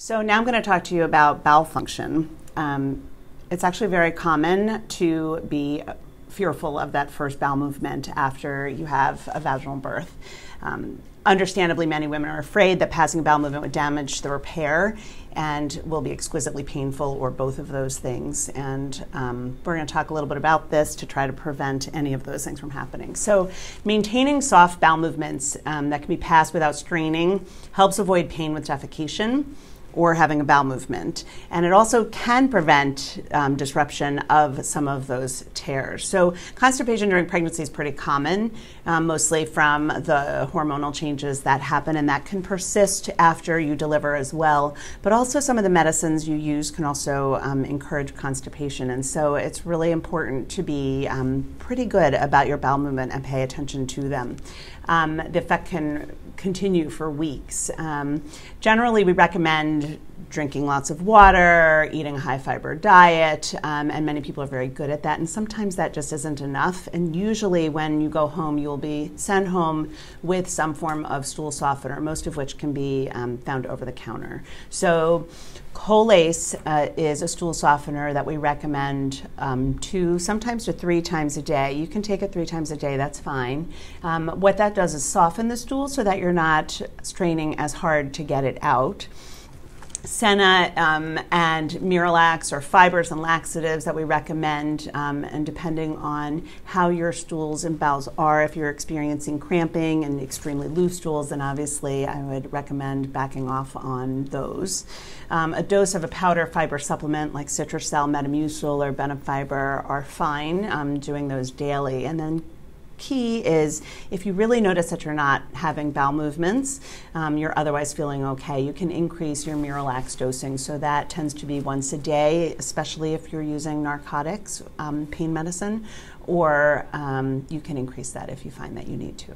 So now I'm going to talk to you about bowel function. Um, it's actually very common to be fearful of that first bowel movement after you have a vaginal birth. Um, understandably, many women are afraid that passing a bowel movement would damage the repair and will be exquisitely painful, or both of those things. And um, we're going to talk a little bit about this to try to prevent any of those things from happening. So, maintaining soft bowel movements um, that can be passed without straining helps avoid pain with defecation or having a bowel movement. And it also can prevent um, disruption of some of those tears. So, constipation during pregnancy is pretty common, um, mostly from the hormonal changes that happen, and that can persist after you deliver as well. But also, some of the medicines you use can also um, encourage constipation. And so, it's really important to be um, pretty good about your bowel movement and pay attention to them. Um, the effect can continue for weeks. Um, generally, we recommend drinking lots of water, eating a high fiber diet, um, and many people are very good at that. And sometimes that just isn't enough. And usually, when you go home, you'll be sent home with some form of stool softener, most of which can be um, found over the counter. So, Colace uh, is a stool softener that we recommend um, two, sometimes to three times a day. You can take it three times a day, that's fine. Um, what that does is soften the stool so that you're not straining as hard to get it out. Senna um, and Miralax are fibers and laxatives that we recommend, um, and depending on how your stools and bowels are, if you're experiencing cramping and extremely loose stools, then obviously I would recommend backing off on those. Um, a dose of a powder fiber supplement like Citrucel, Metamucil, or Benefiber are fine, um, doing those daily. And then key is if you really notice that you're not having bowel movements, um, you're otherwise feeling okay, you can increase your Miralax dosing. So that tends to be once a day, especially if you're using narcotics, um, pain medicine, or um, you can increase that if you find that you need to.